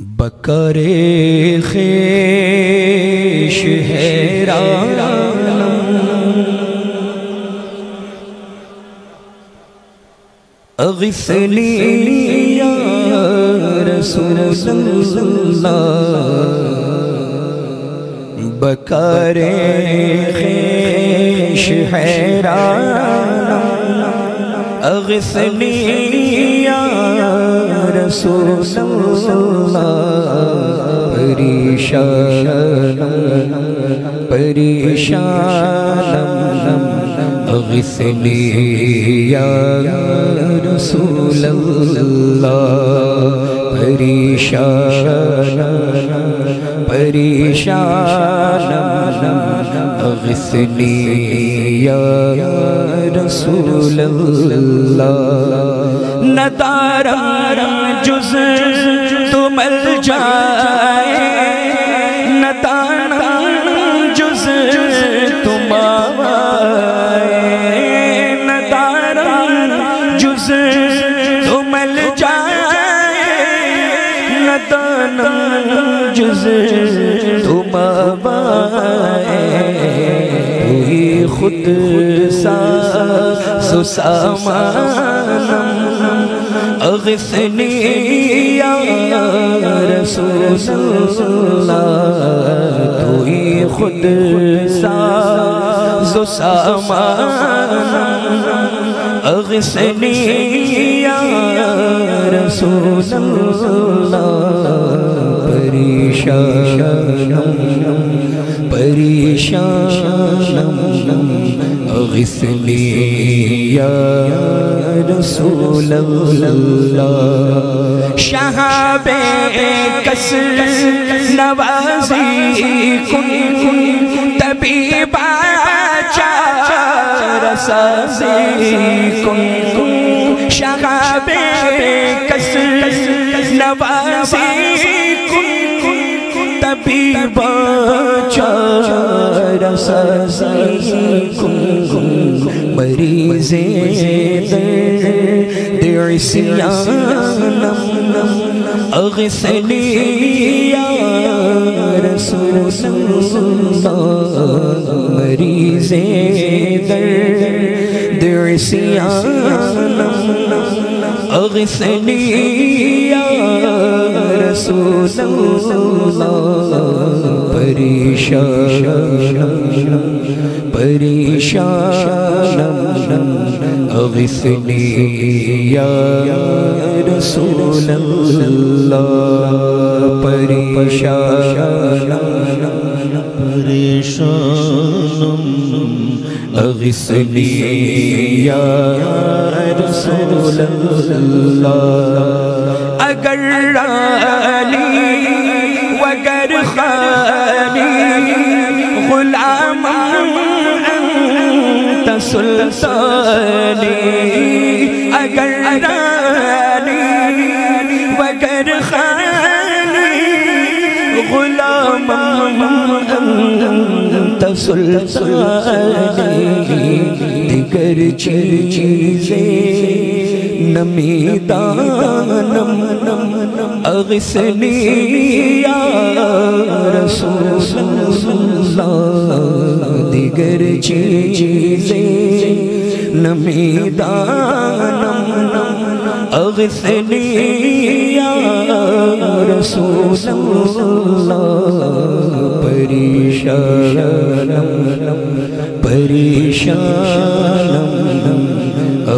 बकरे खेश हैरान। अगसनी या रसूल अल्लाह बकरे खेश हैरान। अगसनी या रसूल अल्लाह परेशान परेशान अगसनी या रसूल अल्लाह परेशान परेशान अगसनी या रसूल अल्लाह नदारा जुज तो मल जाए। नदारा जुज तुम नदारा जुज तो मल जाए। नदाना जुज तुम ही खुद सा सुसामानम अगसनी या खुद सा सुसामानम अगसनी या रसूलल्लाह परेशानम परेशानम अगसनी या रसूल शहाबे कस नवाजी कुन कुन शहाबे कस नवाजी कुन कुन तबीबा कुन कुन मरीजे दिसियानम अगसनी या रसूलल्लाह मरीजे दिसियानम अगसनी या रसूलल्लाह परेशान। परेशान अगसनी या रसूल परेशान परेशानम अगसनी या रसूल अगर सुल्तानी अगर रानी वगर खानी गुलाम सुल्तानी दिगर चीज़ें नमीदानम अगसनी या रसूलल्लाह दिगर चीज़ें नमीदानम अगसनी या रसूलल्लाह परेशानम परेशानम।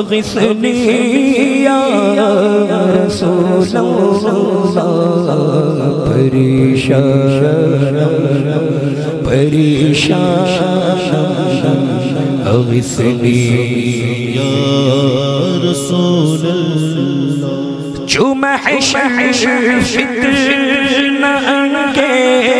अगसनी या रसूल अल्लाह परेशान परेशान अगसनी या रसूल अल्लाह जो महशर फितना के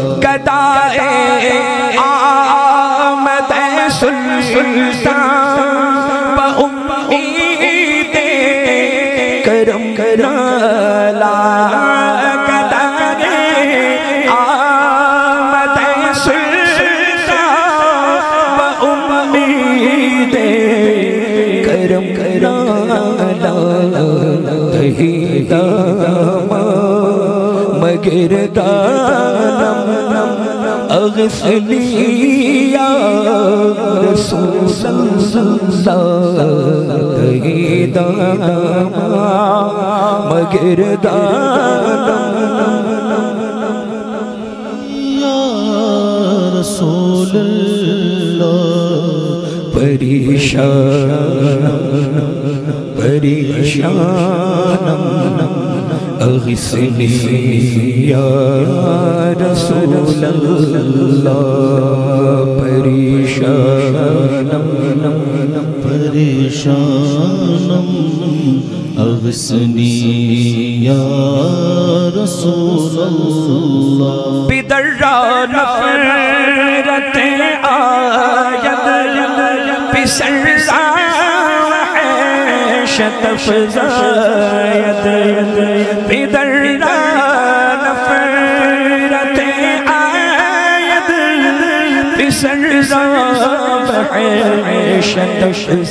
सुल्तान बउम्मीदे करम कराला गदाए आमद सुल्तान बउम्मीदे करम कराला तही दामा मगर दानम अगसनी या रसूल अल्लाह तही दामा मगर दानम या रसूल अल्लाह परेशान परेशान अगसनी या रसूल अल्लाह परेशान परेशानम अगसनी या रसूल अल्लाह बिदर्रा नफरत आयत बिसर्रा शतफ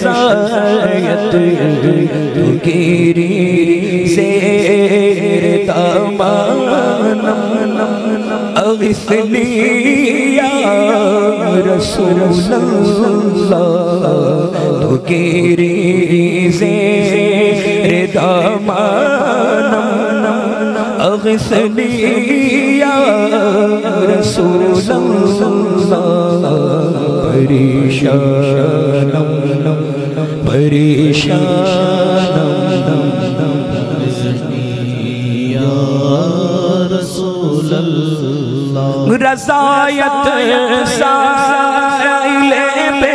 जायत तू गिरी दामानम अगसनी रसूल गिरी शेर दामानम अगसनी या रसूल अल्लाह परेशान परेशान या रसूल अल्लाह रजायत साइले पे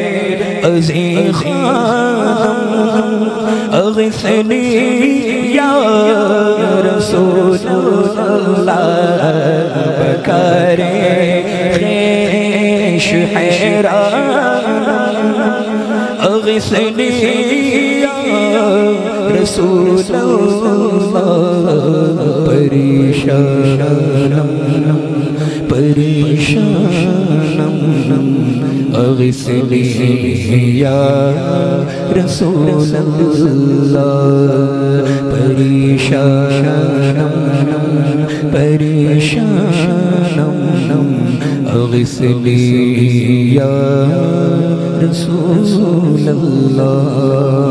अगसनी या रसूल अल्लाह बकरे खैश हैरान अगसनी या रसूल अल्लाह परेशानम परेशानम अगसनी या रसूल अल्लाह परेशानम परेशानम अगसनी या रसूल अल्लाह